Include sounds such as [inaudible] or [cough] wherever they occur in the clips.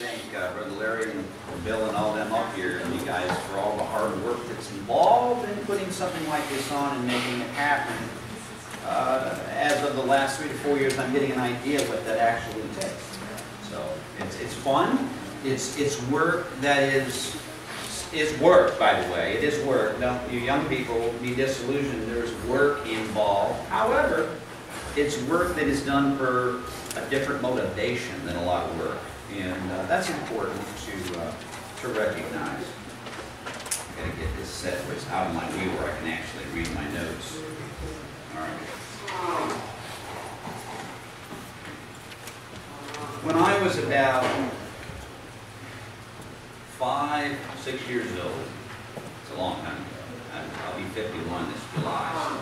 Thank uh, Brother Larry and Bill and all them up here, and you guys for all the hard work that's involved in putting something like this on and making it happen. Uh, As of the last three to four years, I'm getting an idea what that actually takes. So it's, it's fun, it's, it's work that is, is work, by the way, it is work. Don't, you young people be disillusioned, there's work involved. However, it's work that is done for a different motivation than a lot of work. And uh, that's important to, uh, to recognize. I've gotta get this set where it's out of my view where I can actually read my notes. All right. When I was about five, six years old, it's a long time ago, I'll be 51 this July.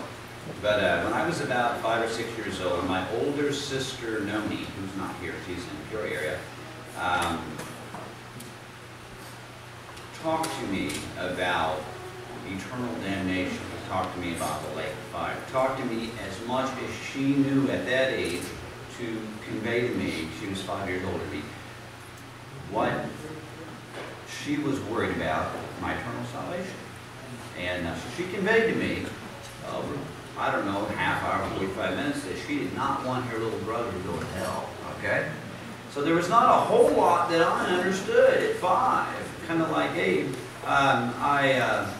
But uh, when I was about five or six years old, my older sister Noni, who's not here, she's in the Peoria area, um, talked to me about eternal damnation. Talk to me about the lake of fire. Talk to me as much as she knew at that age to convey to me. She was five years older than me. What she was worried about my eternal salvation. And uh, she conveyed to me over, I don't know, half hour, 45 minutes, that she did not want her little brother to go to hell, okay? So there was not a whole lot that I understood at five, kind of like Abe. Um, I, uh,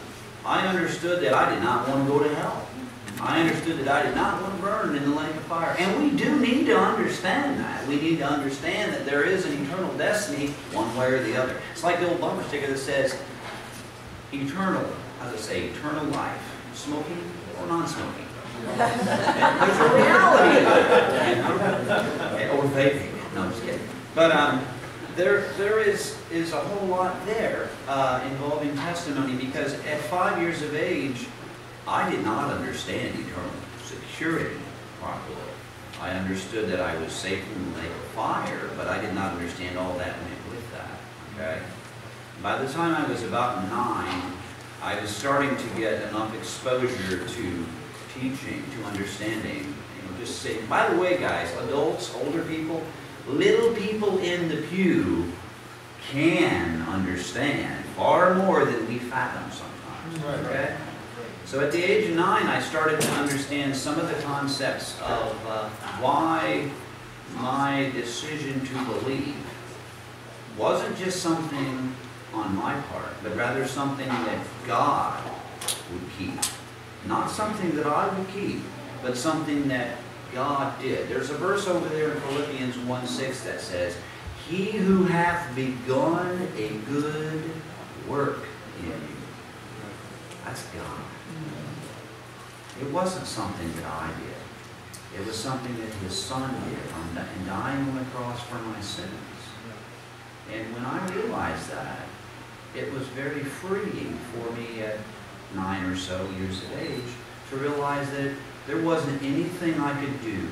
I understood that I did not want to go to hell. I understood that I did not want to burn in the lake of fire. And we do need to understand that. We need to understand that there is an eternal destiny one way or the other. It's like the old bumper sticker that says, eternal, as I say, eternal life, smoking or non-smoking. [laughs] There's a reality. [laughs] Or vaping. No, I'm just kidding. But um, there, there is, is a whole lot there uh, involving testimony because at five years of age, I did not understand eternal security properly. I understood that I was safe from the lake of fire, but I did not understand all that went with that. Okay? By the time I was about nine, I was starting to get enough exposure to teaching, to understanding. You know, just say, by the way, guys, adults, older people, little people in the pew can understand far more than we fathom sometimes. Okay? So at the age of nine, I started to understand some of the concepts of uh, why my decision to believe wasn't just something on my part, but rather something that God would keep. Not something that I would keep, but something that God did. There's a verse over there in Philippians 1 6 that says, He who hath begun a good work in you. That's God. It wasn't something that I did. It was something that His Son did on, in dying on the cross for my sins. And when I realized that, it was very freeing for me at nine or so years of age to realize that there wasn't anything I could do,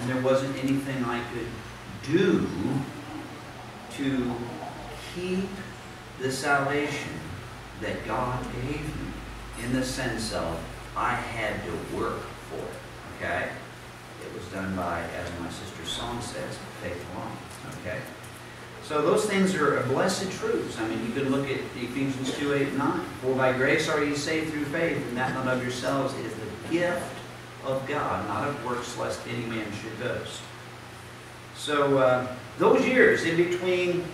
and there wasn't anything I could do to keep the salvation that God gave me in the sense of I had to work for it, okay? It was done by, as my sister's song says, faith alone, okay? So those things are blessed truths. I mean, you can look at Ephesians 2, 8, and 9. For by grace are ye saved through faith, and that not of yourselves is the gift of God, not of works, lest any man should boast. So uh, those years in between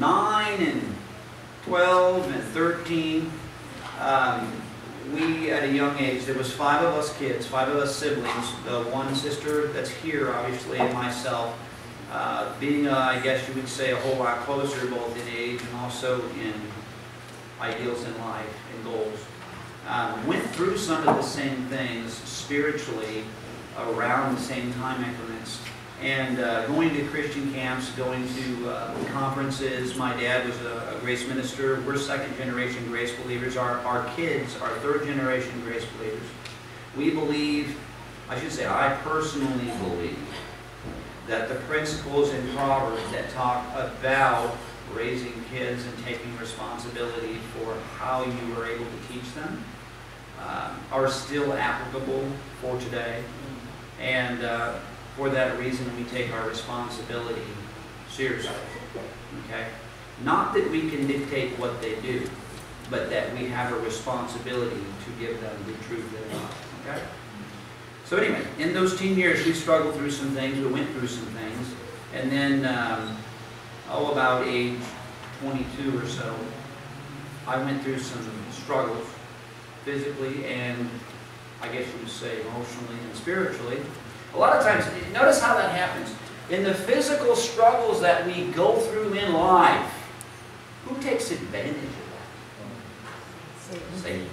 9 and 12 and 13, um, we, at a young age, there was five of us kids, five of us siblings, the one sister that's here, obviously, and myself, uh, being, uh, I guess you would say, a whole lot closer, both in age and also in ideals in life and goals. Um, went through some of the same things spiritually around the same time increments. And uh, going to Christian camps, going to uh, conferences. My dad was a, a grace minister. We're second generation grace believers. Our, our kids are third generation grace believers. We believe, I should say, I personally believe that the principles in Proverbs that talk about raising kids and taking responsibility for how you were able to teach them uh, are still applicable for today. And uh, for that reason, we take our responsibility seriously. Okay? Not that we can dictate what they do, but that we have a responsibility to give them the truth they want. Okay? So anyway, in those teen years, we struggled through some things, we went through some things, and then, um, oh, about age 22 or so, I went through some struggles physically and I guess you would say emotionally and spiritually. A lot of times, notice how that happens. In the physical struggles that we go through in life, who takes advantage of that? Satan.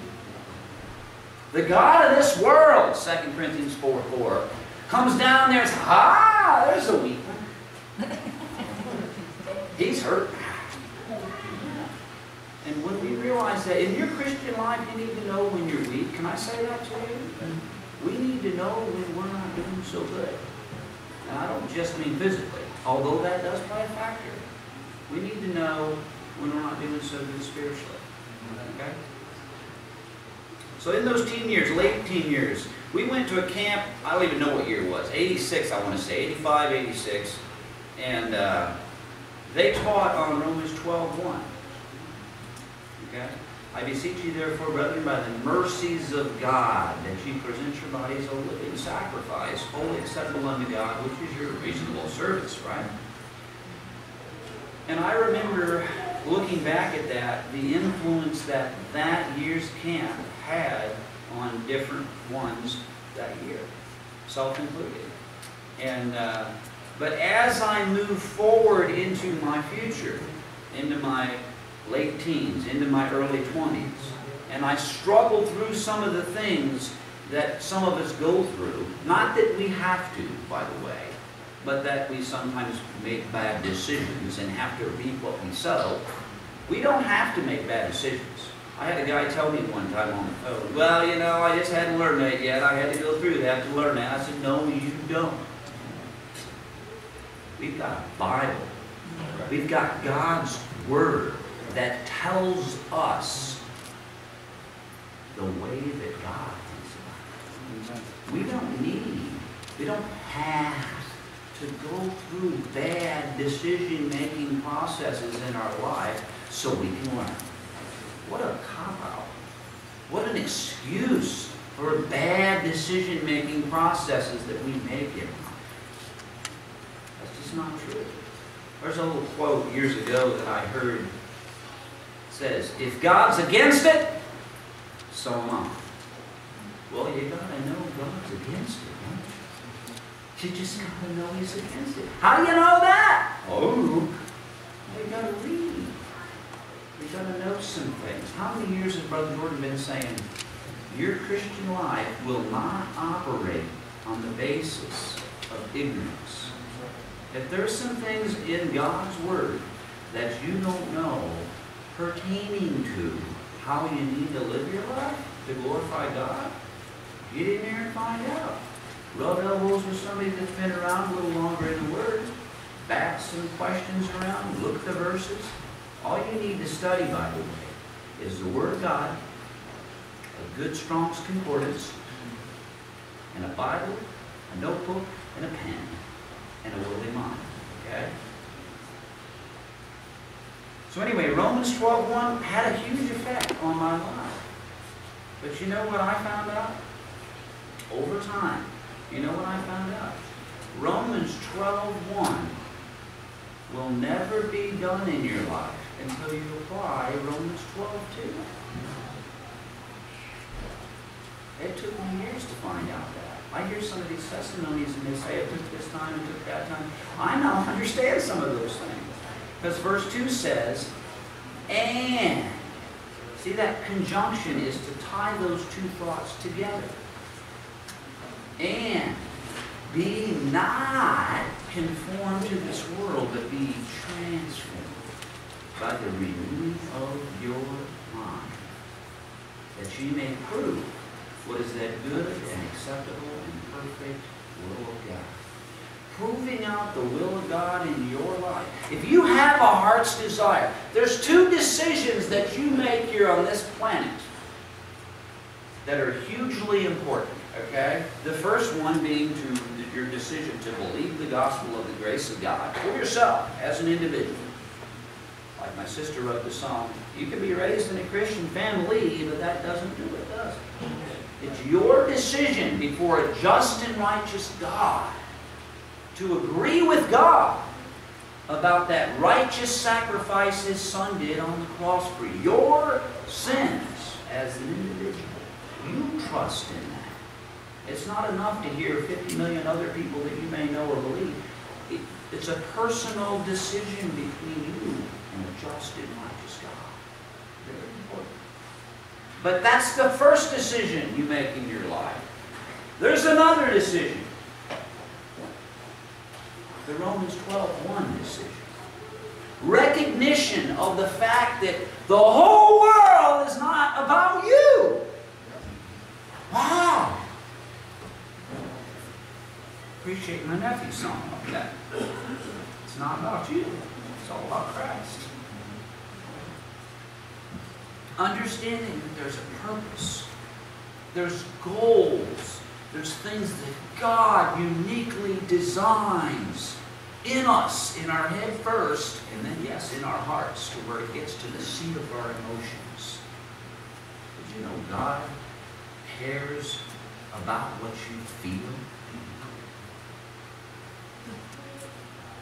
The God of this world, 2 Corinthians 4 4, comes down there and says, Ah, there's a weak one. [laughs] He's hurt. And when we realize that in your Christian life, you need to know when you're weak. Can I say that to you? We need to know when we're not doing so good. And I don't just mean physically, although that does play a factor. We need to know when we're not doing so good spiritually. Okay? So in those teen years, late teen years, we went to a camp, I don't even know what year it was, 86 I want to say, 85, 86, and uh, they taught on Romans 12, 1. Okay? I beseech you therefore, brethren, by the mercies of God, that ye present your bodies a living sacrifice, holy acceptable unto God, which is your reasonable service, right? And I remember looking back at that, the influence that that year's camp had on different ones that year, self-included. And uh, but as I move forward into my future, into my late teens, into my early 20s, and I struggled through some of the things that some of us go through, not that we have to, by the way, but that we sometimes make bad decisions and have to reap what we sow. We don't have to make bad decisions. I had a guy tell me one time on the phone, well, you know, I just hadn't learned that yet. I had to go through that to learn that. I said, no, you don't. We've got a Bible. We've got God's Word that tells us the way that God thinks about it. We don't need, we don't have to go through bad decision-making processes in our life so we can learn. What a cop-out. What an excuse for bad decision-making processes that we make in. That's just not true. There's a little quote years ago that I heard says, if God's against it, so am I. Well, you gotta know God's against it, don't you? You just gotta know He's against it. How do you know that? Oh, we gotta read. We gotta know some things. How many years has Brother Jordan been saying, your Christian life will not operate on the basis of ignorance? If there's some things in God's Word that you don't know, pertaining to how you need to live your life to glorify God, get in there and find out. Rub elbows with somebody that's been around a little longer in the Word, bat some questions around, look the verses. All you need to study, by the way, is the Word of God, a good Strong's Concordance, and a Bible, a notebook, and a pen, and a willing mind. Okay? So anyway, Romans 12.1 had a huge effect on my life. But you know what I found out? Over time, you know what I found out? Romans 12.1 will never be done in your life until you apply Romans 12.2. It took me years to find out that. I hear some of these testimonies and they say it took this time, it took that time. I now [laughs] understand some of those things. Because verse 2 says, and. See, that conjunction is to tie those two thoughts together. And be not conformed to this world, but be transformed by the renewing of your mind, that ye may prove what is that good and acceptable and perfect will of God proving out the will of God in your life. If you have a heart's desire, there's two decisions that you make here on this planet that are hugely important, okay? The first one being to your decision to believe the gospel of the grace of God for yourself as an individual. Like my sister wrote the song, you can be raised in a Christian family, but that doesn't do it, does it? It's your decision before a just and righteous God to agree with God about that righteous sacrifice His Son did on the cross for your sins as an individual. You trust in that. It's not enough to hear 50 million other people that you may know or believe. It, it's a personal decision between you and a just and righteous God. Very important. But that's the first decision you make in your life. There's another decision. The Romans 12:1 decision. Recognition of the fact that the whole world is not about you. Wow. Appreciate my nephew's song like that. It's not about you. It's all about Christ. Understanding that there's a purpose. There's goals. There's things that God uniquely designs in us, in our head first, and then, yes, in our hearts, to where it gets to the seat of our emotions. Did you know God cares about what you feel?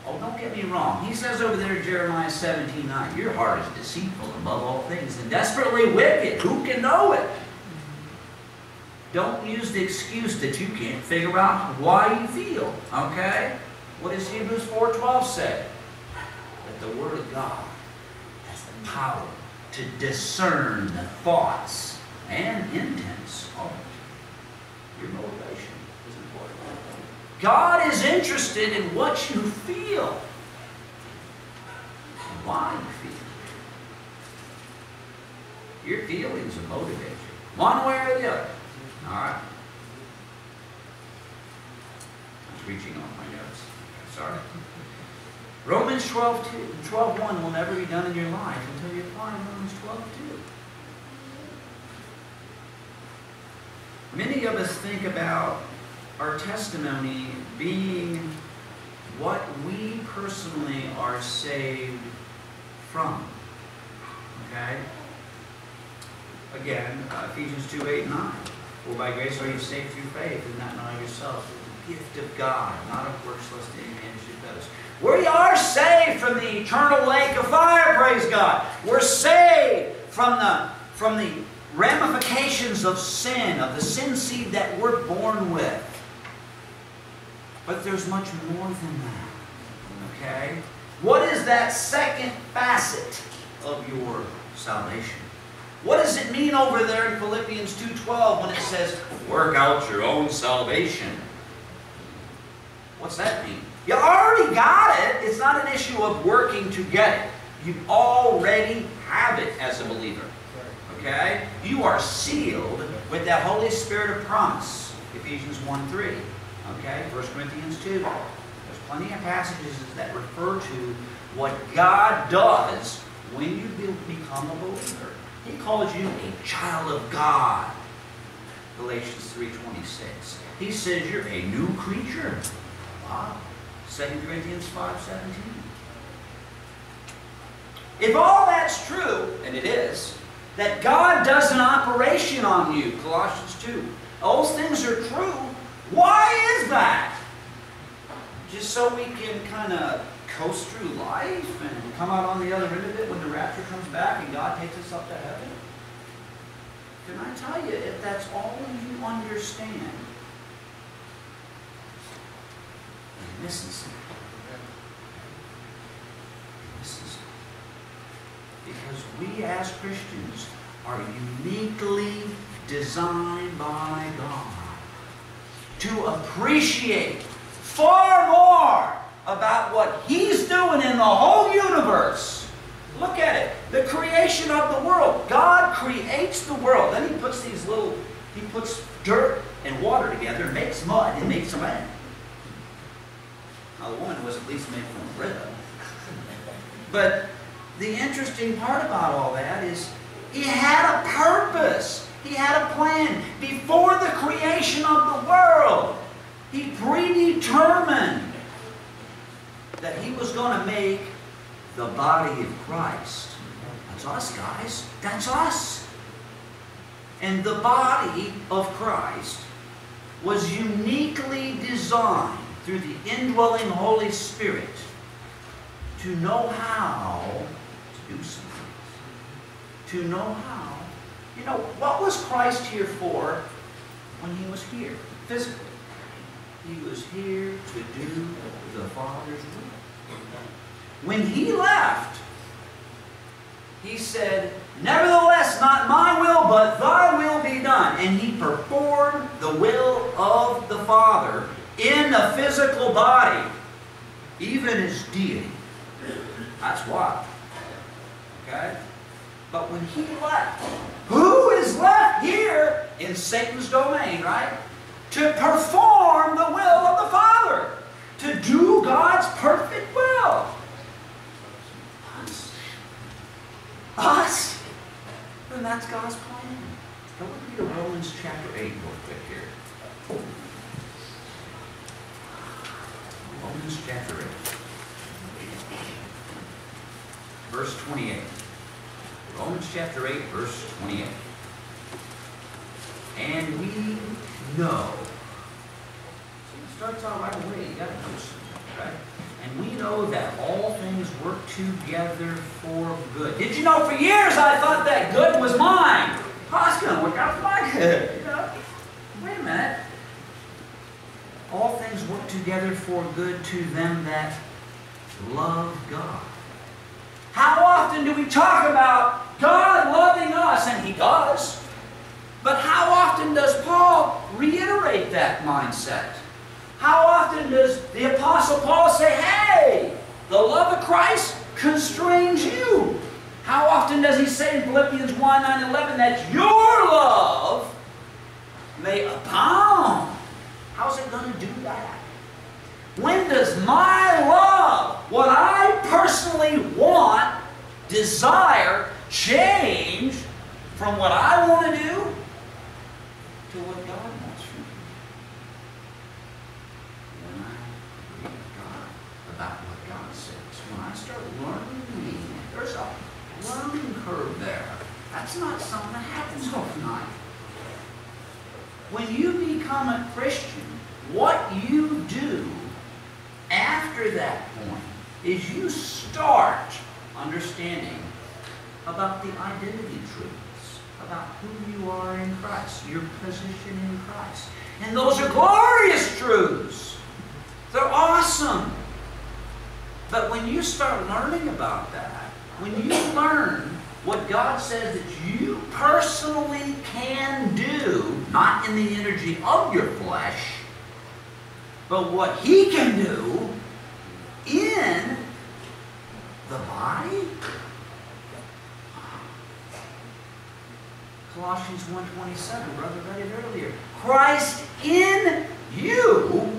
Oh, don't get me wrong. He says over there in Jeremiah 17, 9, your heart is deceitful above all things and desperately wicked. Who can know it? Don't use the excuse that you can't figure out why you feel. Okay? What does Hebrews 4.12 say? That the Word of God has the power to discern the thoughts and intents of your motivation is important. God is interested in what you feel why you feel. Your feelings will motivate you, one way or the other. All right? I was reaching on my notes. Sorry. Romans 12, 2, 12 1 will never be done in your life until you apply Romans 12 2. Many of us think about our testimony being what we personally are saved from. Okay? Again, uh, Ephesians 2 8 9. For by grace are you saved through faith, and not not yourself. It's a gift of God, not of works, lest any man should boast. We are saved from the eternal lake of fire, praise God. We're saved from the, from the ramifications of sin, of the sin seed that we're born with. But there's much more than that. Okay? What is that second facet of your salvation? What does it mean over there in Philippians 2.12 when it says, work out your own salvation? What's that mean? You already got it. It's not an issue of working to get it. You already have it as a believer. Okay? You are sealed with that Holy Spirit of promise. Ephesians 1.3. Okay? 1 Corinthians 2. There's plenty of passages that refer to what God does when you become a believer. He calls you a child of God. Galatians 3.26. He says you're a new creature. Wow. 2 Corinthians 5.17. If all that's true, and it is, that God does an operation on you, Colossians 2, those things are true, why is that? Just so we can kind of coast through life and come out on the other end of it when the rapture comes back and God takes us up to heaven? Can I tell you, if that's all you understand, you're missing something. Because we as Christians are uniquely designed by God to appreciate far more about what He's doing in the whole universe. Look at it. The creation of the world. God creates the world. Then He puts these little, He puts dirt and water together and makes mud and makes a man. Now, the woman was at least made from bread. But the interesting part about all that is He had a purpose. He had a plan. Before the creation of the world, He predetermined that he was going to make the body of Christ. That's us, guys. That's us. And the body of Christ was uniquely designed through the indwelling Holy Spirit to know how to do something. To know how. You know, what was Christ here for when he was here, physically? He was here to do the Father's will. When he left, he said, Nevertheless, not my will, but thy will be done. And he performed the will of the Father in the physical body, even as deity. That's why. Okay? But when he left, who is left here in Satan's domain, right? To perform the will of the Father. To do God's perfect will. Us. Us. then that's God's plan. With me to Romans chapter 8 real quick here. Romans chapter 8. Verse 28. Romans chapter 8, verse 28. And we know. See, it starts out right away. You got to know something, right? And we know that all things work together for good. Did you know for years I thought that good was mine? Oh, it's going to work out for my good. Wait a minute. All things work together for good to them that love God. How often do we talk about God loving us? And He does. But how often does Paul reiterate that mindset? How often does the Apostle Paul say, hey, the love of Christ constrains you? How often does he say in Philippians 1 9 11 that your love may abound? How's it going to do that? When does my love, what I personally want, desire, change from what I want to do to what God wants from me? When I read God about what God start learning, there's a learning curve there. That's not something that happens overnight. When you become a Christian, what you do after that point is you start understanding about the identity truths, about who you are in Christ, your position in Christ. And those are glorious truths. They're awesome. But when you start learning about that, when you learn what God says that you personally can do, not in the energy of your flesh, but what He can do in the body. Colossians 1.27, brother read it earlier. Christ in you,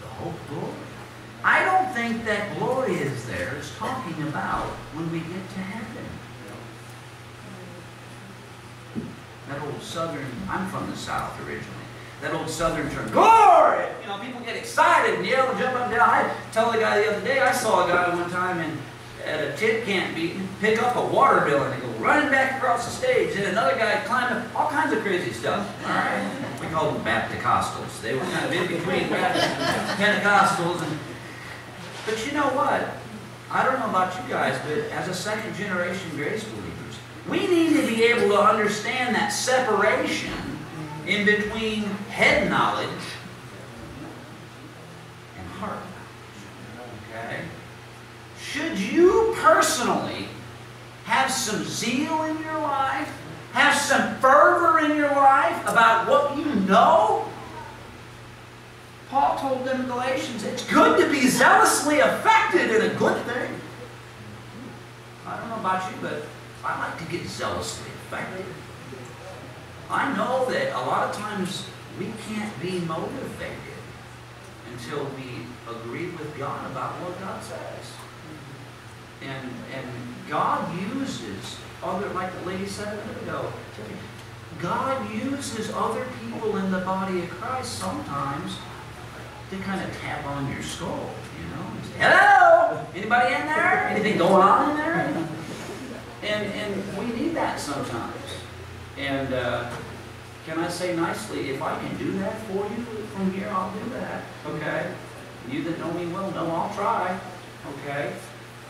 the hope glory. I don't think that glory is there is talking about when we get to heaven. That old southern, I'm from the south originally. That old southern term, glory! You know, people get excited and yell and jump up and down. I tell the guy the other day, I saw a guy one time in, at a tin camp beating, pick up a water bill and go running back across the stage. And another guy climbed up, all kinds of crazy stuff. All right? We called them Bapticostals. They were kind of in between and Pentecostals. And, but you know what? I don't know about you guys, but as a second generation grace believers, we need to be able to understand that separation in between head knowledge and heart. Okay? Should you personally have some zeal in your life, have some fervor in your life about what you know, Paul told them in Galatians, it's good to be zealously affected in a good thing. I don't know about you, but I like to get zealously affected. I know that a lot of times we can't be motivated until we agree with God about what God says. And, and God uses other, like the lady said a minute ago, God uses other people in the body of Christ sometimes to kind of tap on your skull, you know, and say, hello, Hello? Anybody in there? Anything going on in there? And, and we need that sometimes. And uh, can I say nicely, if I can do that for you from here, I'll do that, okay? You that know me well know I'll try, okay?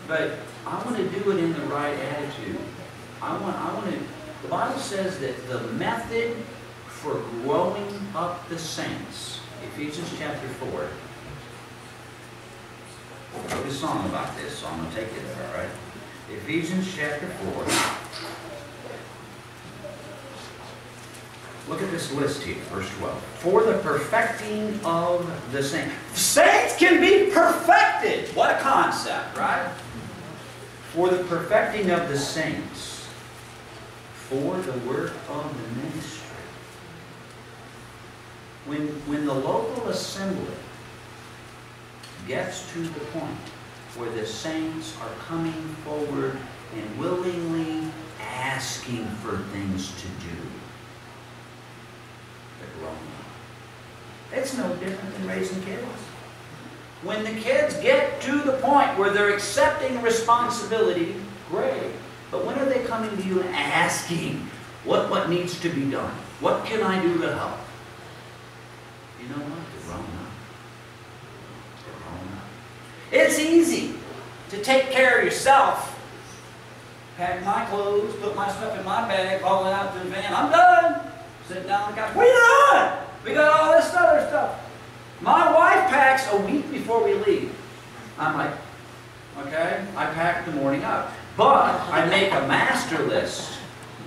But I want to do it in the right attitude. I want, I want to, the Bible says that the method for growing up the saints, Ephesians chapter 4, wrote a song about this, so I'm going to take it there, all right? Ephesians chapter 4. Look at this list here, verse 12. For the perfecting of the saints. Saints can be perfected. What a concept, right? For the perfecting of the saints. For the work of the ministry. When, when the local assembly gets to the point where the saints are coming forward and willingly asking for things to do, they're up. It's no different than raising kids. When the kids get to the point where they're accepting responsibility, great. But when are they coming to you and asking what, what needs to be done? What can I do to help? Know what? It's easy to take care of yourself. Pack my clothes, put my stuff in my bag, haul it out to the van. I'm done. Sit down on the. What are you doing? We got all this other stuff. My wife packs a week before we leave. I'm like, okay, I pack the morning up. But I make a master list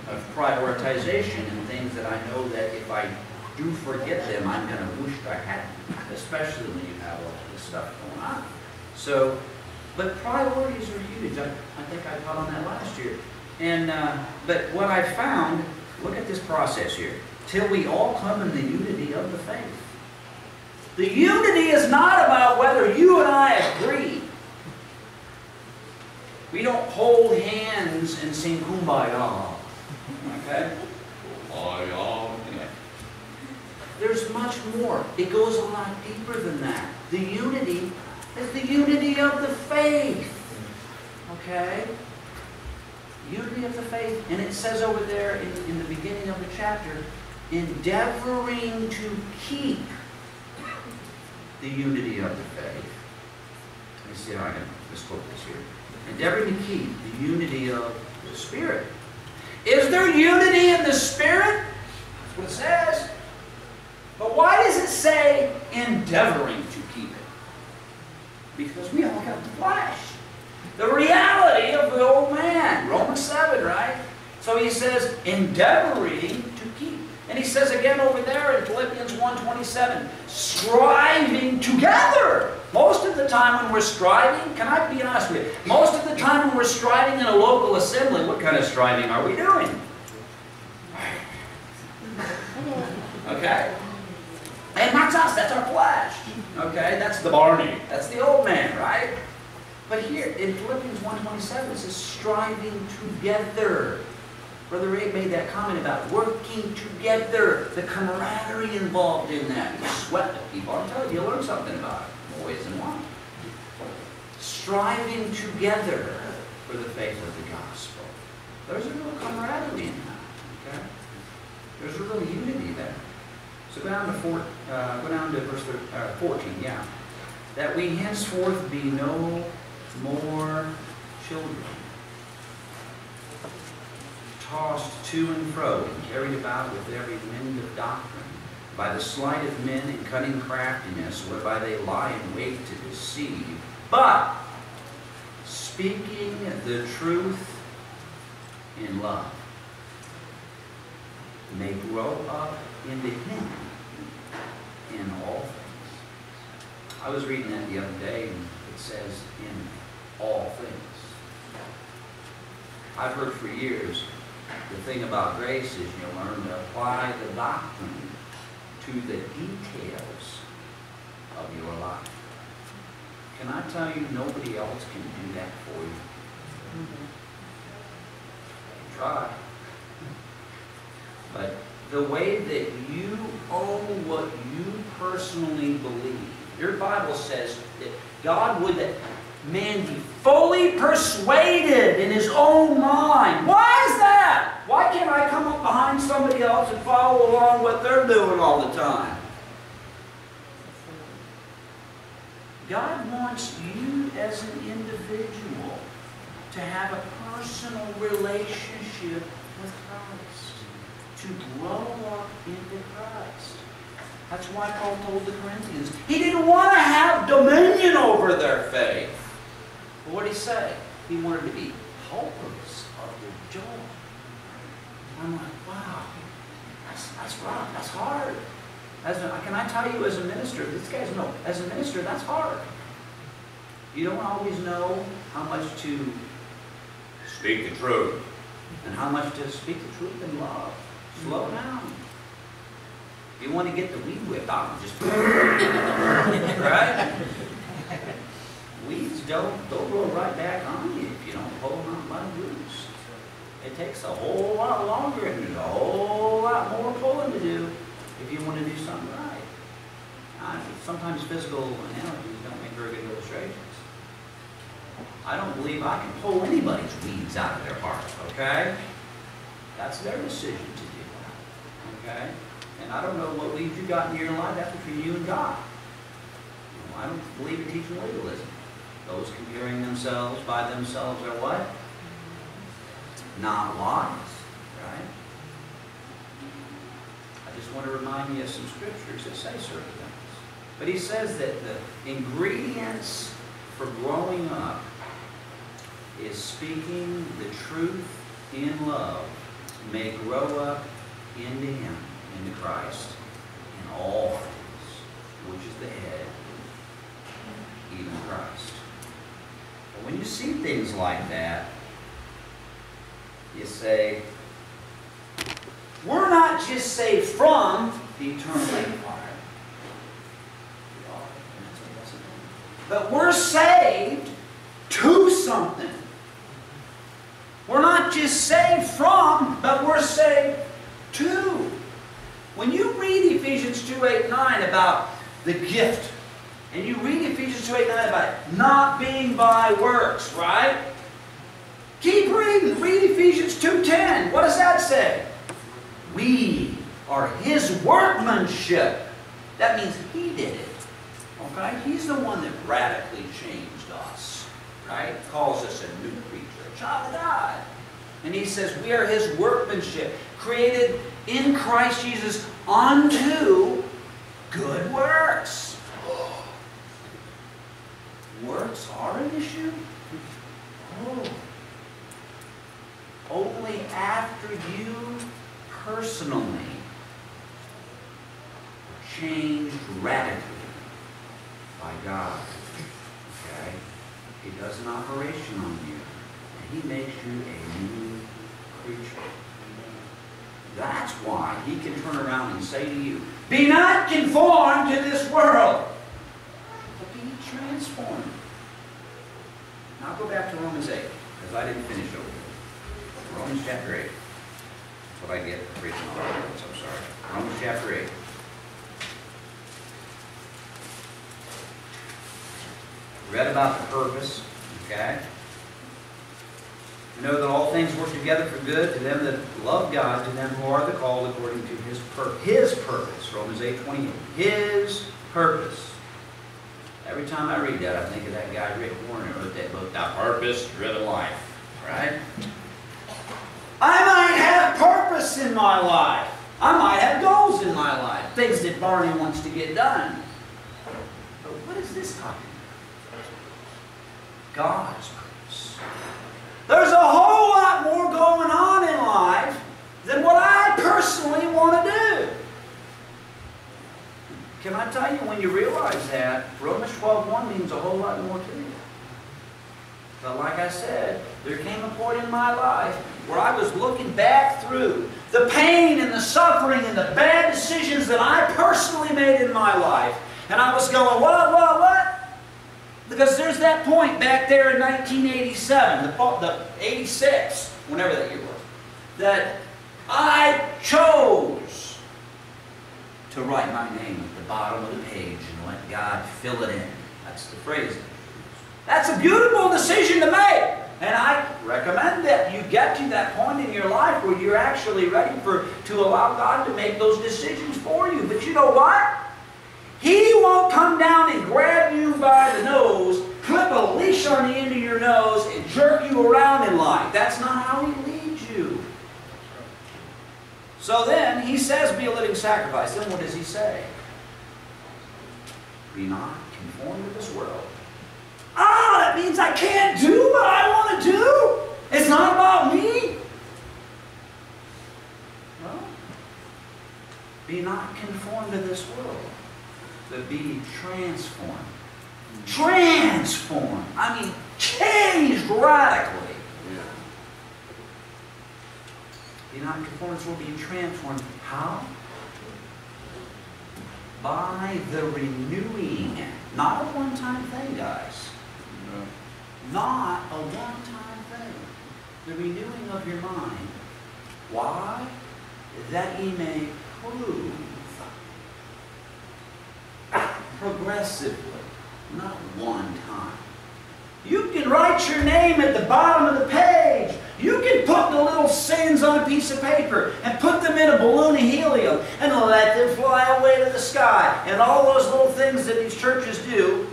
of prioritization and things that I know that if I do forget them, I'm going to wish I hadn't, especially when you have all this stuff going on. So, but priorities are huge. I, I think I taught on that last year. And, uh, but what I found, look at this process here. Till we all come in the unity of the faith. The unity is not about whether you and I agree. We don't hold hands and sing kumbaya. Okay? Kumbaya. There's much more. It goes a lot deeper than that. The unity is the unity of the faith. Okay? Unity of the faith. And it says over there in, in the beginning of the chapter, endeavoring to keep the unity of the faith. Let me see how I can just quote this here. Endeavoring to keep the unity of the Spirit. Is there unity in the Spirit? That's what it says. But why does it say endeavoring to keep it? Because we all got the flesh. The reality of the old man. Romans 7, right? So he says, endeavoring to keep. And he says again over there in Philippians 1.27, striving together. Most of the time when we're striving, can I be honest with you? Most of the time when we're striving in a local assembly, what kind of striving are we doing? [laughs] Okay? And that's us, that's our flesh. Okay? That's the Barney. That's the old man, right? But here in Philippians 1.27 it says striving together. Brother Ray made that comment about working together, the camaraderie involved in that. You sweat the people. I'm telling you, you learn something about it. Boys and one. Striving together for the faith of the gospel. There's a real camaraderie in that. Okay? There's a real unity there. So go down to, four, uh, go down to verse uh, 14, yeah. That we henceforth be no more children, tossed to and fro and carried about with every wind of doctrine, by the sleight of men and cunning craftiness, whereby they lie in wait to deceive, but speaking the truth in love, may grow up into Him in all things. I was reading that the other day, and it says, in all things. I've heard for years, the thing about grace is you learn to apply the doctrine to the details of your life. Can I tell you, nobody else can do that for you? Mm-hmm. Try. But the way that you own what you personally believe, your Bible says that God would that man be fully persuaded in his own mind. Why is that? Why can't I come up behind somebody else and follow along what they're doing all the time? God wants you as an individual to have a personal relationship with Christ, to grow up into Christ. That's why Paul told the Corinthians he didn't want to have dominion over their faith. But what did he say? He wanted to be helpers of their joy. I'm like, wow, that's, that's rough, that's hard. As a, can I tell you as a minister, these guys know, as a minister, that's hard. You don't always know how much to speak the truth and how much to speak the truth in love. Slow down. If you want to get the weed whipped out, just right? Weeds don't, they'll grow right back on you if you don't pull them out by the roots. It takes a whole lot longer and there's a whole lot more pulling to do if you want to do something right. Uh, sometimes physical analogies don't make very good illustrations. I don't believe I can pull anybody's weeds out of their heart, okay? That's their decision to okay? And I don't know what weeds you got in your life, that's between you and God. You know, I don't believe in teaching legalism. Those comparing themselves by themselves are what? Not wise, right? I just want to remind you of some scriptures that say certain things. But he says that the ingredients for growing up is speaking the truth in love may grow up into him, into Christ, in all things, which is the head, even Christ. But when you see things like that, you say, we're not just saved from the eternal of fire. But we're saved to something. We're not just saved from, but we're saved to. When you read Ephesians 2 8 9 about the gift, and you read Ephesians 2 8 9 about not being by works, right? Keep reading. Read Ephesians 2 10. What does that say? We are His workmanship. That means He did it. Okay? He's the one that radically changed us. Right? Calls us a new creature, a child of God. And he says, We are his workmanship, created in Christ Jesus unto good works. [gasps] Works are an issue? Oh. Only after you personally changed radically by God. Okay? He does an operation on you, and He makes you a new creature. That's why He can turn around and say to you, Be not conformed to this world, but be transformed. Now go back to Romans 8, because I didn't finish over here. Romans chapter 8. That's what I get for preaching on Romans, I'm sorry. Romans chapter 8. read about the purpose, okay? Know that all things work together for good to them that love God, to them who are the called according to his, pur his purpose. Romans 8, 28. His purpose. Every time I read that, I think of that guy Rick Warren who wrote that book, The Purpose Driven Life. Right? I might have purpose in my life. I might have goals in my life. Things that Barney wants to get done. But what is this talking about? God's purpose. There's a whole lot more going on in life than what I personally want to do. Can I tell you, when you realize that, Romans 12.1 means a whole lot more to you. But like I said, there came a point in my life where I was looking back through the pain and the suffering and the bad decisions that I personally made in my life. And I was going, what, what, what? Because there's that point back there in 1987, the, the 86, whenever that year was, that I chose to write my name the bottom of the page and let God fill it in. That's the phrase. That's a beautiful decision to make. And I recommend that you get to that point in your life where you're actually ready for to allow God to make those decisions for you. But you know what? He won't come down and grab you by the nose, clip a leash on the end of your nose, and jerk you around in life. That's not how He leads you. So then, He says, be a living sacrifice. Then what does He say? Be not conformed to this world. Ah, that means I can't do what I want to do. It's not about me. No. Be not conformed to this world but be transformed. Transformed. I mean, changed radically. Yeah. Be not conformed will be transformed. How? By the renewing. Not a one-time thing, guys. No. Not a one-time thing. The renewing of your mind. Why? That ye may prove progressively, not one time. You can write your name at the bottom of the page. You can put the little sins on a piece of paper and put them in a balloon of helium and let them fly away to the sky. And all those little things that these churches do,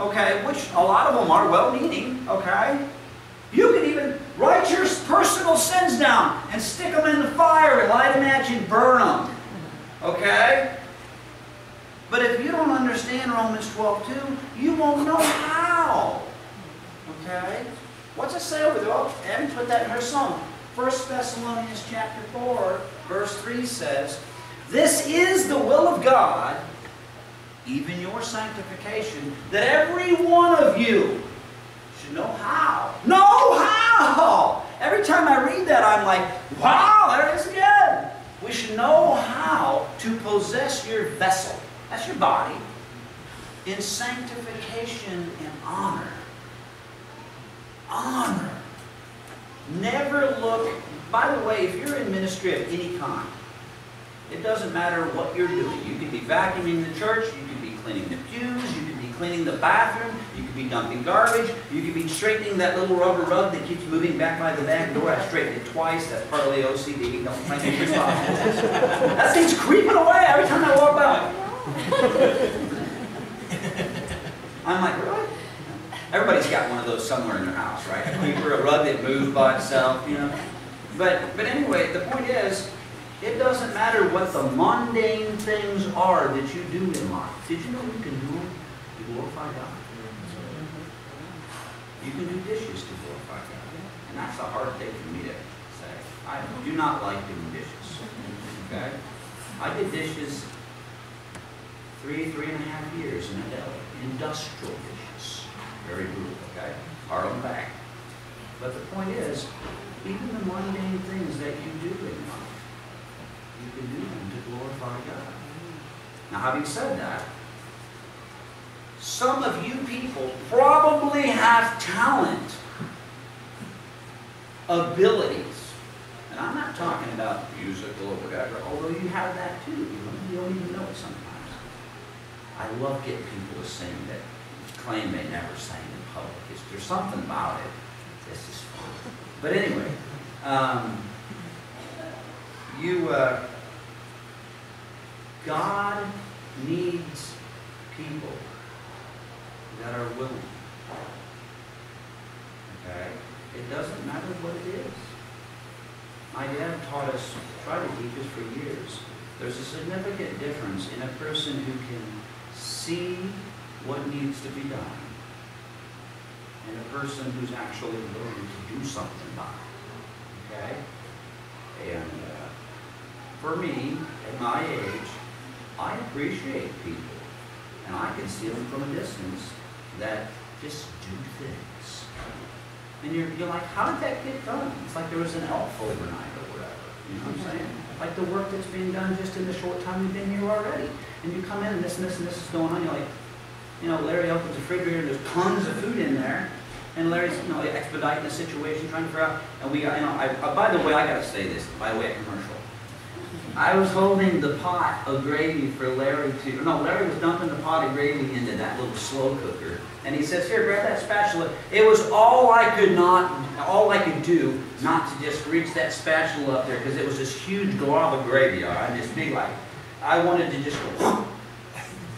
okay, which a lot of them are well-meaning, okay? You can even write your personal sins down and stick them in the fire and light a match and burn them, okay? But if you don't understand Romans 12, 2, you won't know how. Okay? What's it say over there? Oh, Evan put that in her song. 1 Thessalonians chapter 4, verse 3 says, This is the will of God, even your sanctification, that every one of you should know how. Know how! Every time I read that, I'm like, wow, there it is again. We should know how to possess your vessel. That's your body. In sanctification and honor. Honor. Never look, by the way, if you're in ministry of any kind, it doesn't matter what you're doing. You could be vacuuming the church, you could be cleaning the pews, you could be cleaning the bathroom, you could be dumping garbage, you could be straightening that little rubber rug that keeps moving back by the back door. I straightened it twice, that's partly OCD, don't me responsible. [laughs] that thing's creeping away every time I walk by. [laughs] I'm like, really? Everybody's got one of those somewhere in their house, right? A a rug that moves by itself, you know. But but anyway, the point is, it doesn't matter what the mundane things are that you do in life. Did you know you can do them to glorify God? You can do dishes to glorify God. And that's a hard thing for me to say. I do not like doing dishes. Okay? I did dishes three, three and a half years in a deli. Industrial dishes. Very brutal, okay? On the back. But the point is, even the mundane things that you do in life, you can do them to glorify God. Now, having said that, some of you people probably have talent, abilities. And I'm not talking about musical or whatever, although you have that too. You don't even know it sometimes. I love getting people to sing that claim they never sang in public. It's, there's something about it. This is fun. But anyway, um, you, uh, God needs people that are willing. Okay? It doesn't matter what it is. My dad taught us, tried to teach us for years. There's a significant difference in a person who can see what needs to be done and a person who's actually willing to do something about it. Okay? And uh, for me, at my age, I appreciate people. And I can see them from a distance that just do things. And you're, you're like, how did that get done? It's like there was an elf overnight or whatever. You know what I'm saying? Like the work that's being done just in the short time we've been here already. And you come in and this and this and this is going on. You're like, you know, Larry opens the refrigerator, there's tons of food in there. And Larry's, you know, expediting the situation, trying to figure out, and we got, you know, I, uh, by the way, I gotta say this, by the way, a commercial. I was holding the pot of gravy for Larry to, no, Larry was dumping the pot of gravy into that little slow cooker. And he says, here, grab that spatula. It was all I could not, all I could do not to just reach that spatula up there because it was this huge glob of gravy, all right, this big like, I wanted to just go, and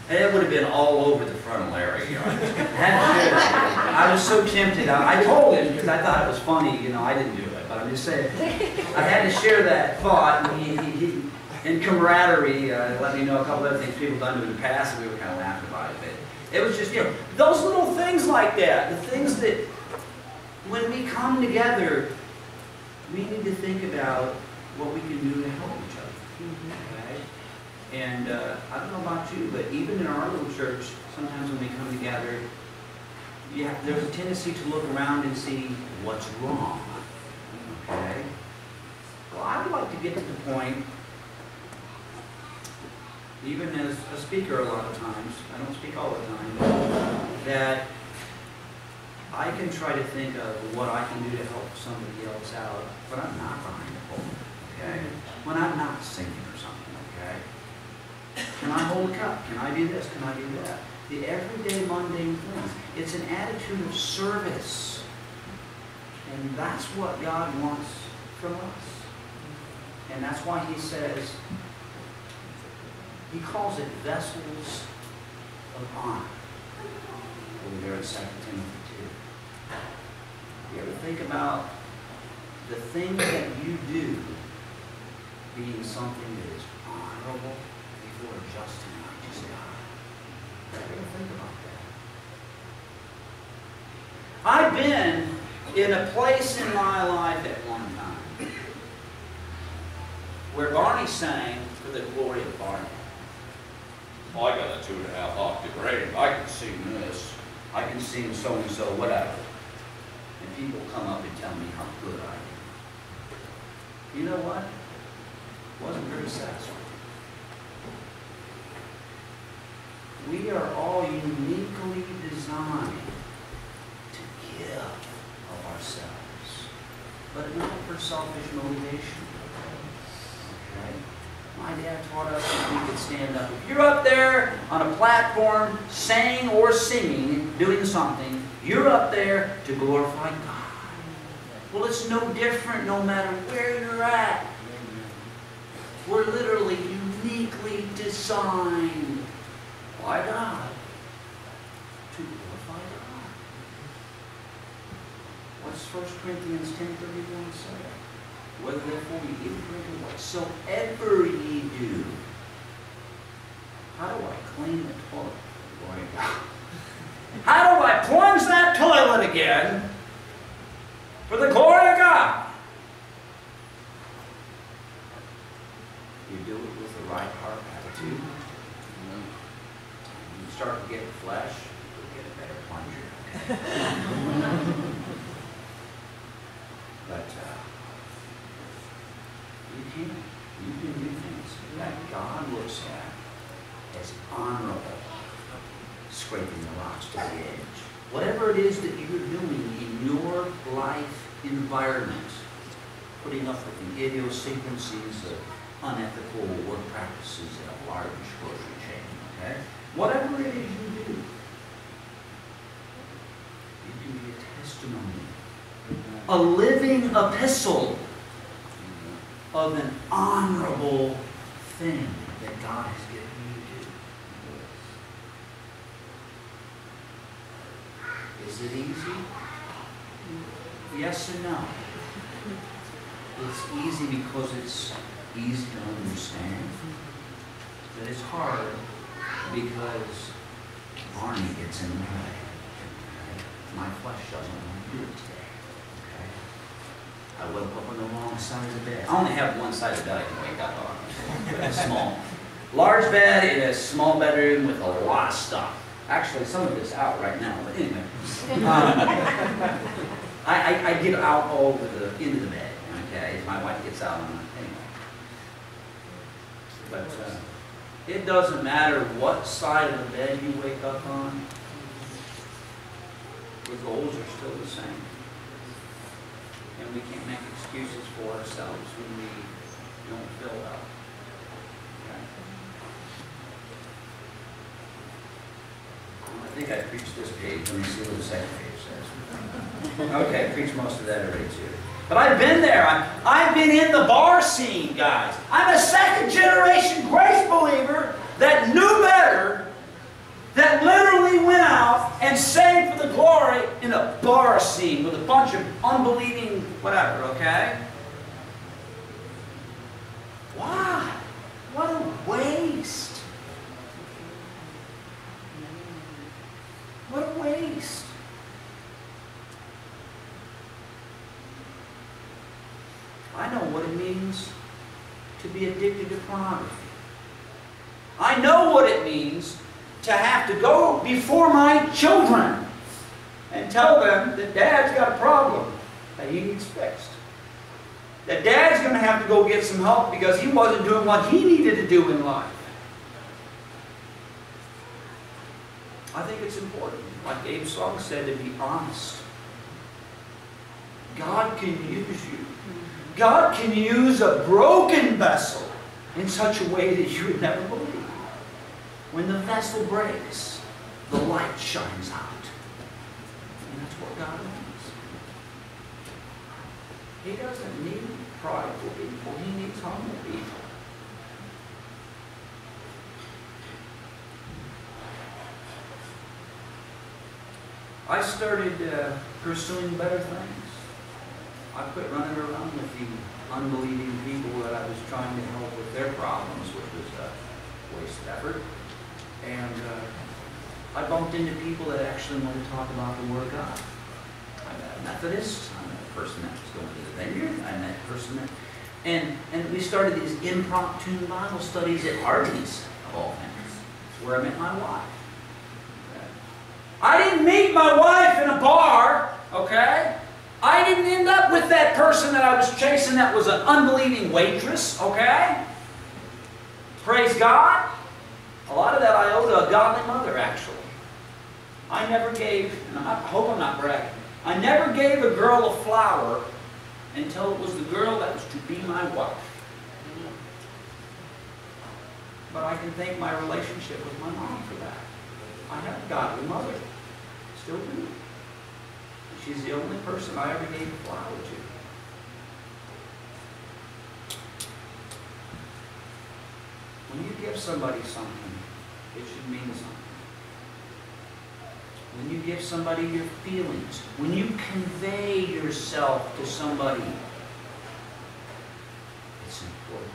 it would have been all over the front Larry. I was so tempted. I, I told him because I thought it was funny, you know, I didn't do it, but I'm just saying. I had to share that thought, and he, he, he in camaraderie, uh, let me know a couple other things people done to in the past, and we were kind of laughing about it. But it was just, you know, those little things like that, the things that, when we come together, we need to think about what we can do to help? And uh, I don't know about you, but even in our little church, sometimes when we come together, yeah, there's a tendency to look around and see what's wrong. Okay? Well, I would like to get to the point, even as a speaker a lot of times, I don't speak all the time, but that I can try to think of what I can do to help somebody else out, but I'm not behind the pulpit, okay? When I'm not singing? Can I hold a cup? Can I do this? Can I do that? The everyday mundane things. It's an attitude of service. And that's what God wants from us. And that's why he says, he calls it vessels of honor. Over there in 2 Timothy 2. You ever think about the things that you do being something that is honorable before a just God? You think about that? I've been in a place in my life at one time where Barney sang for the glory of Barney. Oh, I got a two and a half octave rating. I can sing this. I can sing so and so, whatever. And people come up and tell me how good I am. You know what? Wasn't very satisfying. We are all uniquely designed to give of ourselves, but not for selfish motivation. Okay? My dad taught us that we could stand up. If you're up there on a platform saying or singing, doing something, you're up there to glorify God. Well, it's no different no matter where you're at. We're literally uniquely designed by God to glorify God. What's 1 Corinthians 10.31 say? Whether therefore ye eat or drink whatsoever ye do. How do I clean the toilet? Glory God. How do I plunge that toilet again for the glory of God? You do it with the right heart start to get flesh, you'll get a better plunger. [laughs] but uh, you can, you can do things that God looks at as honorable, scraping the rocks to the edge. Whatever it is that you're doing in your life environment, putting up with the idiosyncrasies of unethical work practices at a large grocery chain, okay? Whatever it is you do, it can be a testimony, a living epistle of an honorable thing that God has given you to do. Is it easy? Yes and no. It's easy because it's easy to understand. But it's hard because Barney gets in the way. My flesh doesn't want to do it today. I woke up on the wrong side of the bed. I only have one side of the bed I can wake up on. It's small. Large bed in a small bedroom with a lot of stuff. Actually, some of it's out right now, but anyway. Um, [laughs] I, I, I get out over the, into the bed, okay? My wife gets out on it, anyway. But, uh, it doesn't matter what side of the bed you wake up on. The goals are still the same. And we can't make excuses for ourselves when we don't fill up. Okay. I think I preached this page. Let me see what the second page says. [laughs] Okay, I preached most of that already too. But I've been there. I, I've been in the bar scene, guys. I'm a second generation grace believer that knew better, that literally went out and sang for the glory in a bar scene with a bunch of unbelieving whatever, okay? Why? What a waste. What a waste. I know what it means to be addicted to pornography. I know what it means to have to go before my children and tell them that dad's got a problem that he needs fixed. That dad's going to have to go get some help because he wasn't doing what he needed to do in life. I think it's important, like Dave Song said, to be honest. God can use you. God can use a broken vessel in such a way that you would never believe. When the vessel breaks, the light shines out. And that's what God wants. He doesn't need prideful people. He needs humble people. I started uh, pursuing better things. I quit running around with the unbelieving people that I was trying to help with their problems, which was a waste of effort. And uh, I bumped into people that actually wanted to talk about the Word of God. I met a Methodist. I met a person that was going to the vineyard. I met a person that, and and we started these impromptu Bible studies at Hardee's of all things, where I met my wife. I didn't meet my wife in a bar, okay? I didn't end up with that person that I was chasing that was an unbelieving waitress, okay? Praise God. A lot of that I owe to a godly mother, actually. I never gave, and I hope I'm not bragging, I never gave a girl a flower until it was the girl that was to be my wife. But I can thank my relationship with my mom for that. I have a godly mother. Still do. She's the only person I ever gave a flower to. When you give somebody something, it should mean something. When you give somebody your feelings, when you convey yourself to somebody, it's important.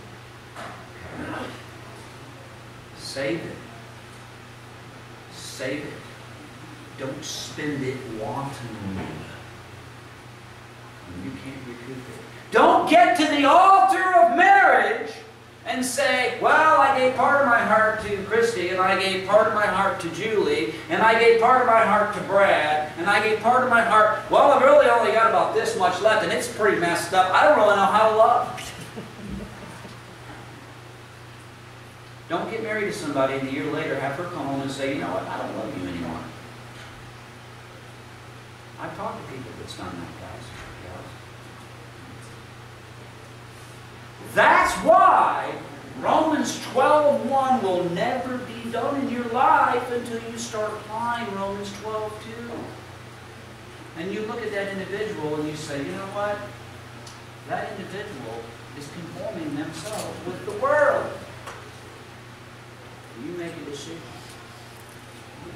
Save it. Save it. Don't spend it wantonly. You can't recoup it. Don't get to the altar of marriage and say, well, I gave part of my heart to Christy, and I gave part of my heart to Julie, and I gave part of my heart to Brad, and I gave part of my heart, well, I've really only got about this much left, and it's pretty messed up. I don't really know how to love. Don't get married to somebody and a year later have her come home and say, you know what, I don't love you anymore. I've talked to people that's done that, guys. That's why Romans 12.1 will never be done in your life until you start applying Romans 12.2. And you look at that individual and you say, you know what? That individual is conforming themselves with the world. You make a decision.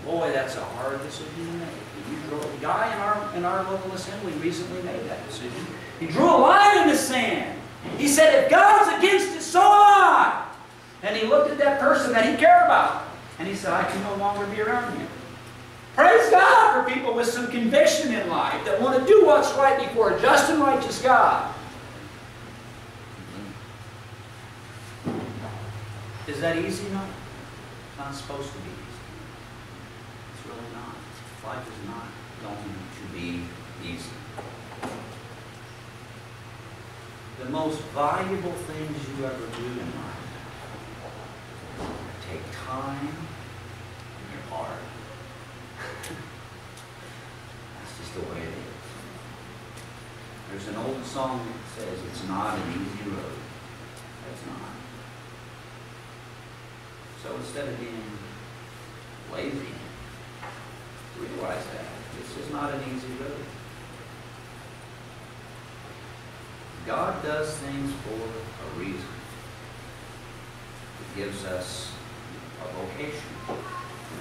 Boy, that's a hard decision to make. You draw, the guy in our, in our local assembly recently made that decision. He drew a line in the sand. He said, if God's against it, so am I. And he looked at that person that he cared about. And he said, I can no longer be around you. Praise God for people with some conviction in life that want to do what's right before a just and righteous God. Is that easy? No. It's not supposed to be really not. Life is not going to be easy. The most valuable things you ever do in life take time and your heart. [laughs] That's just the way it is. There's an old song that says it's not an easy road. It's not. So instead of being lazy, Realize that. This is not an easy road. God does things for a reason. He gives us a vocation to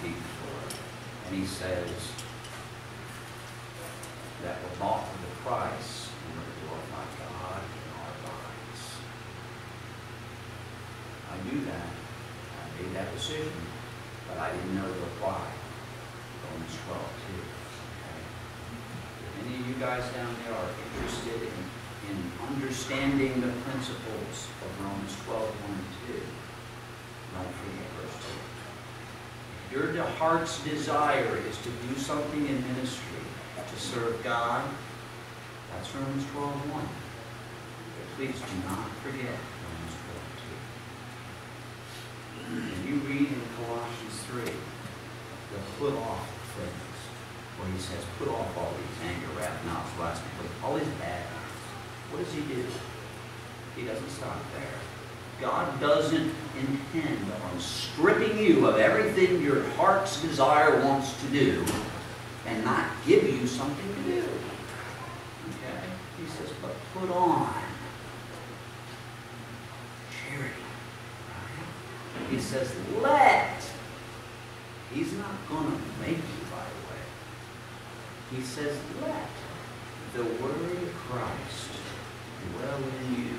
be for. And he says that we're bought with a price order to glorify God in our lives. I knew that. I made that decision, but I didn't know the why. Romans 12, too. If any of you guys down there are interested in, in understanding the principles of Romans 12, 1 and 2, don't forget verse 2. If your heart's desire is to do something in ministry, to serve God, that's Romans 12, 1. But please do not forget Romans 12, 2. And you read in Colossians 3, the put off where he says, put off all these anger, wrath, malice, blasphemy, all these bad things. What does he do? He doesn't stop there. God doesn't intend on stripping you of everything your heart's desire wants to do and not give you something to do. Okay? He says, but put on charity. He says, let. He's not going to make you. He says, let the word of Christ dwell in you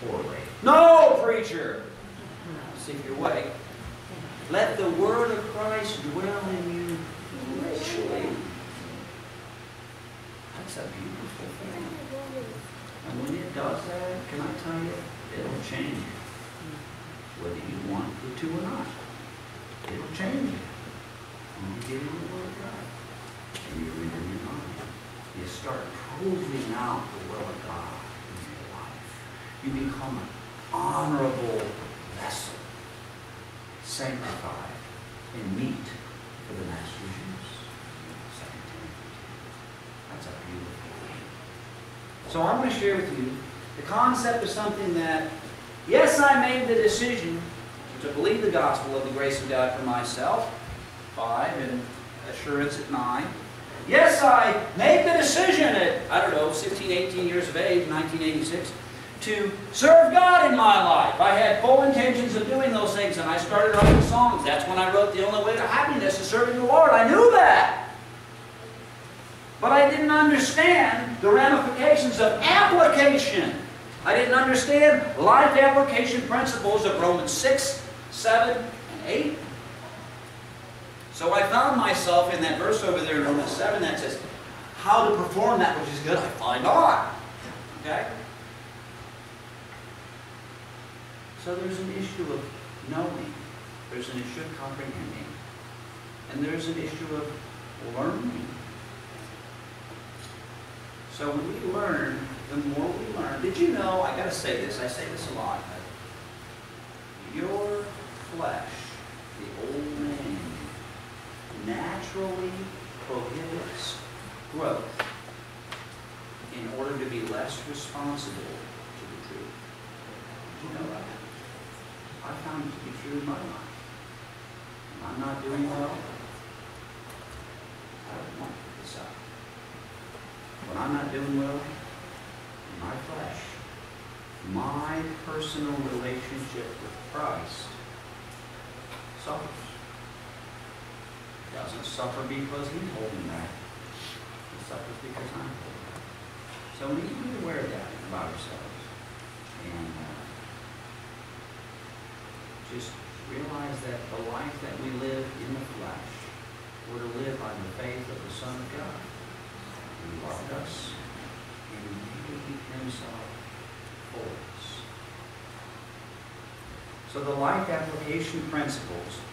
poorly. No, preacher! See if you're awake. Let the word of Christ dwell in you richly. That's a beautiful thing. And when it does that, can I tell you, it'll change you. Whether you want it to or not. It'll change you. When you the Word of God. And you. You start proving out the will of God in your life. You become an honorable vessel. Sanctified and meet for the Master's use. That's a beautiful thing. So I'm going to share with you the concept of something that, yes, I made the decision to believe the gospel of the grace of God for myself, five, and assurance at nine. Yes, I made the decision at, I don't know, 16, 18 years of age, 1986, to serve God in my life. I had full intentions of doing those things, and I started writing songs. That's when I wrote The Only Way to Happiness is Serving the Lord. I knew that. But I didn't understand the ramifications of application. I didn't understand life application principles of Romans 6, 7, and 8. So I found myself in that verse over there in Romans 7 that says, how to perform that which is good, I find out. Okay? So there's an issue of knowing. There's an issue of comprehending. And there's an issue of learning. So when we learn, the more we learn, did you know, I gotta say this, I say this a lot, your flesh, the old man, naturally prohibits growth in order to be less responsible to the truth. You know that? I found it to be true in my life. When I'm not doing well, I don't want to decide. When I'm not doing well, my flesh, my personal relationship with Christ suffers. Doesn't suffer because he's holding back. He suffers because I'm holding back. So we need to be aware of that about ourselves. And uh, just realize that the life that we live in the flesh, we're to live by the faith of the Son of God. He loved us and gave himself for us. So the life application principles,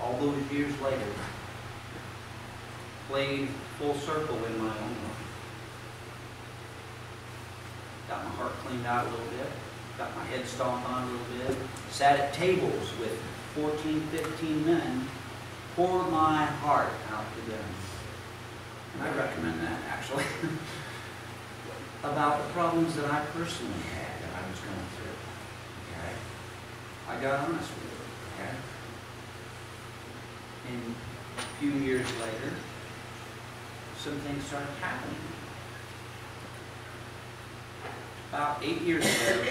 all those years later, played full circle in my own life. Got my heart cleaned out a little bit, got my head stomped on a little bit, sat at tables with 14, 15 men, poured my heart out to them. And I recommend that, actually, [laughs] about the problems that I personally had that I was going through. Okay? I got honest with it. Okay? And a few years later, some things started happening. About eight years ago,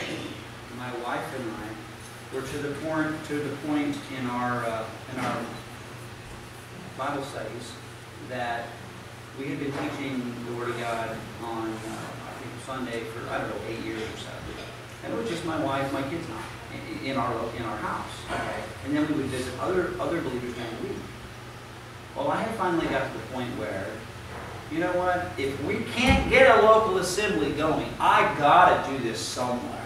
my wife and I were to the point, to the point in our, uh, in our Bible studies that we had been teaching the Word of God on, uh, I think, Sunday for, I don't know, eight years or so. And it was just my wife, my kids and I, in- our, in our house. And then we would visit other, other believers during the week. Well, I had finally got to the point where, you know what, if we can't get a local assembly going, I gotta do this somewhere.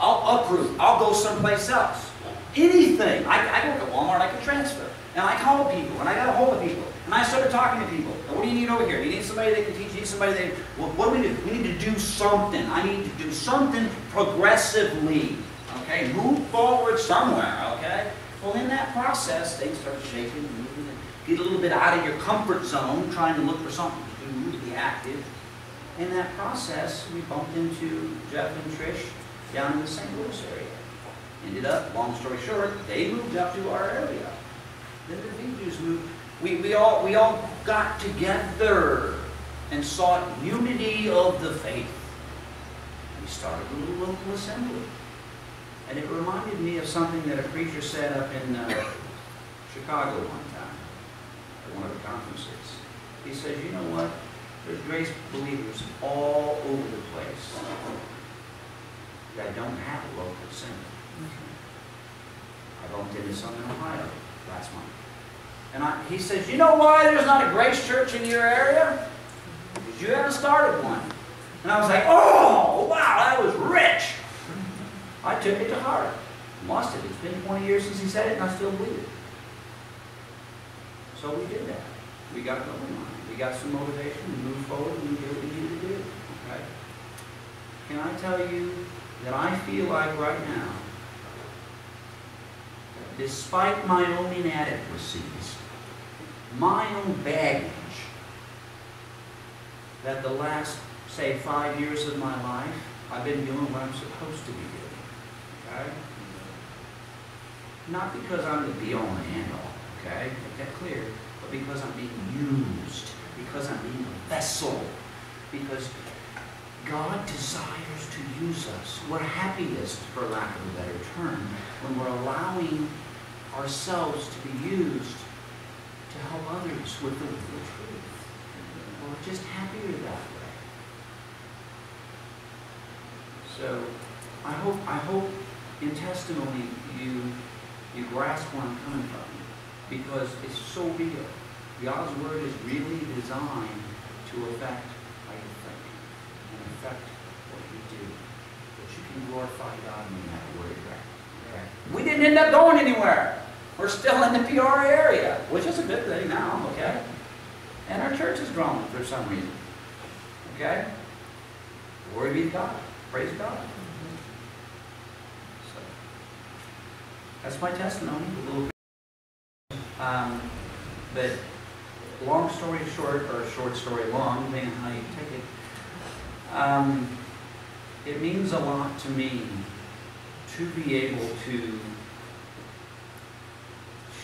I'll uproot, I'll go someplace else. Anything. I, I go to Walmart, I can transfer. And I call people, and I got a hold of people. And I started talking to people. What do you need over here? You need somebody that can teach, you need somebody that, well, what do we do? We need to do something. I need to do something progressively. Okay, move forward somewhere, okay? Well, in that process, things start shaking, get a little bit out of your comfort zone, trying to look for something to do, to be active. In that process, we bumped into Jeff and Trish down in the St. Louis area. Ended up, long story short, they moved up to our area. Then the Vigues moved. We, we all we all got together and sought unity of the faith. We started a little local assembly. And it reminded me of something that a preacher said up in uh, Chicago one time, at one of the conferences. He says, you know what? There's grace believers all over the place that don't have a local assembly. I bumped into some in Ohio last month. And I, he says, you know why there's not a grace church in your area? Because you haven't started one. And I was like, oh, wow, that was rich. I took it to heart. Must have. It's been 20 years since he said it, and I still believe it. So we did that. We got going on. We got some motivation. We moved forward, and we did what we needed to do. Okay? Can I tell you that I feel like right now, despite my own inadequacies, my own baggage, that the last, say, five years of my life, I've been doing what I'm supposed to be doing. Okay? Not because I'm the be-all and end-all, okay? Make that clear. But because I'm being used. Because I'm being a vessel. Because God desires to use us. We're happiest, for lack of a better term, when we're allowing ourselves to be used to help others with the, with the truth. We're just happier that way. So I hope I hope in testimony you you grasp where I'm coming from because it's so real. God's word is really designed to affect how you think and affect what you do. But you can glorify God in that word. Okay? We didn't end up going anywhere. We're still in the Peoria area, which is a good thing now, okay? And our church is growing for some reason. Okay? Glory be to God. Praise God. So, that's my testimony. Um, but long story short, or short story long, depending on how you take it, um, it means a lot to me to be able to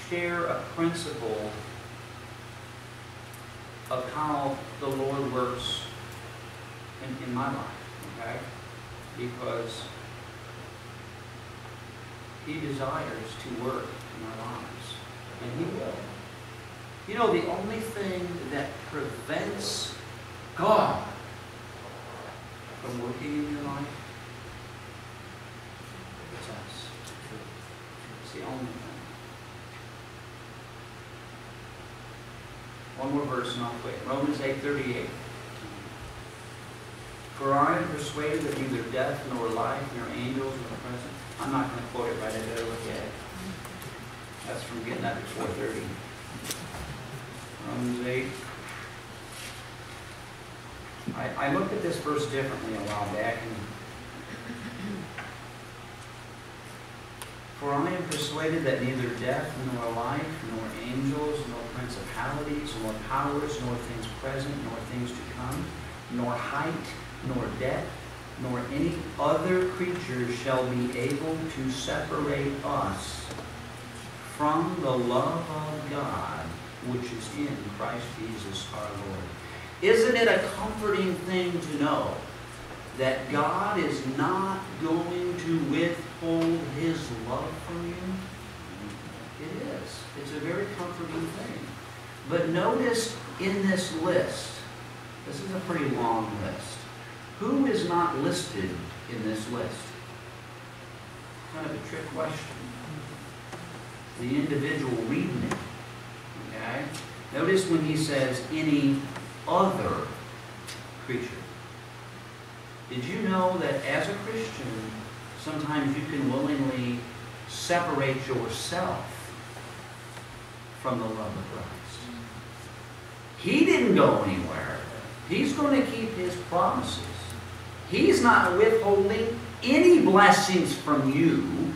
share a principle of how the Lord works in, in my life, okay? Because He desires to work in our lives, and He will. You know, the only thing that prevents God from working in your life is us. It's the only thing. One more verse and I'll quit. Romans 8:38. For I am persuaded that neither death nor life nor angels nor present. I'm not going to quote it right. I better look at it. That's from getting up at 4:30. Romans 8. I, I looked at this verse differently a while back For I am persuaded that neither death, nor life, nor angels, nor principalities, nor powers, nor things present, nor things to come, nor height, nor depth, nor any other creature shall be able to separate us from the love of God which is in Christ Jesus our Lord. Isn't it a comforting thing to know that God is not going to withhold his love from you? It is. It's a very comforting thing. But notice in this list, this is a pretty long list. Who is not listed in this list? Kind of a trick question. The individual reading it. Okay? Notice when he says any other creature. Did you know that as a Christian, sometimes you can willingly separate yourself from the love of Christ? He didn't go anywhere. He's going to keep his promises. He's not withholding any blessings from you,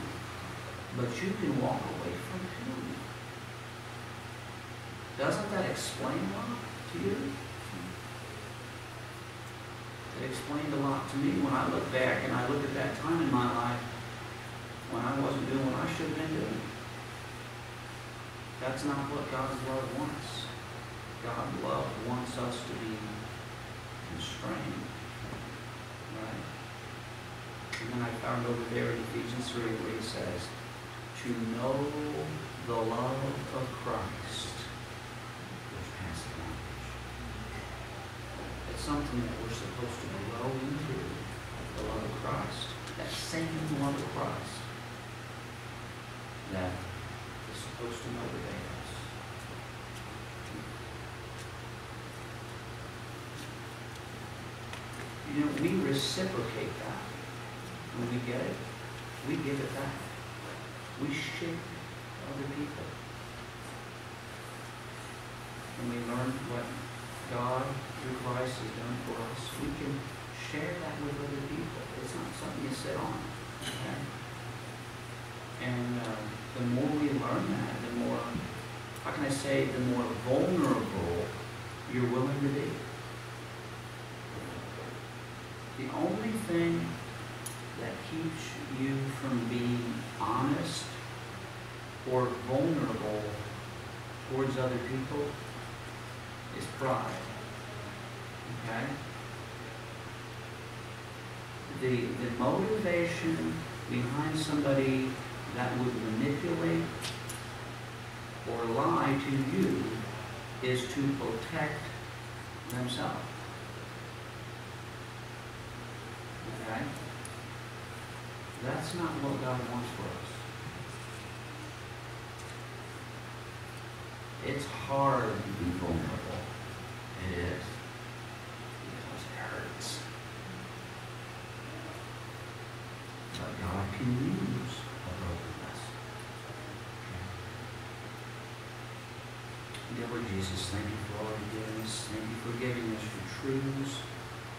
but you can walk away from him. Doesn't that explain a lot to you? It explained a lot to me when I look back and I look at that time in my life when I wasn't doing what I should have been doing. That's not what God's love wants. God's love wants us to be constrained. Right? And then I found over there in Ephesians 3 where he says, to know the love of Christ which passeth knowledge. It's something that we're supposed to grow into, the love of Christ. That same love of Christ that is supposed to motivate us. You know, we reciprocate that. When we get it, we give it back. We share other people. And we learn what God through Christ has done for us, we can share that with other people. It's not something you sit on. Okay? And uh, the more we learn that, the more, how can I say, the more vulnerable you're willing to be. The only thing that keeps you from being honest or vulnerable towards other people is pride. Okay? The, the motivation behind somebody that would manipulate or lie to you is to protect themselves. Okay? That's not what God wants for us. It's hard to be vulnerable. It. Because it hurts. But God can use a broken. Dear Lord Jesus, thank you for all you've given us. Thank you for giving us your truths.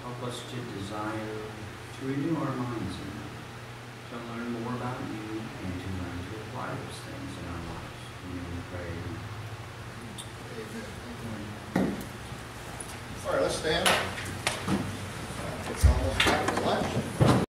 Help us to desire to renew our minds in them, to learn more about you, and to learn to apply those things in our lives. We pray. Amen. All right, let's stand. It's almost time for lunch.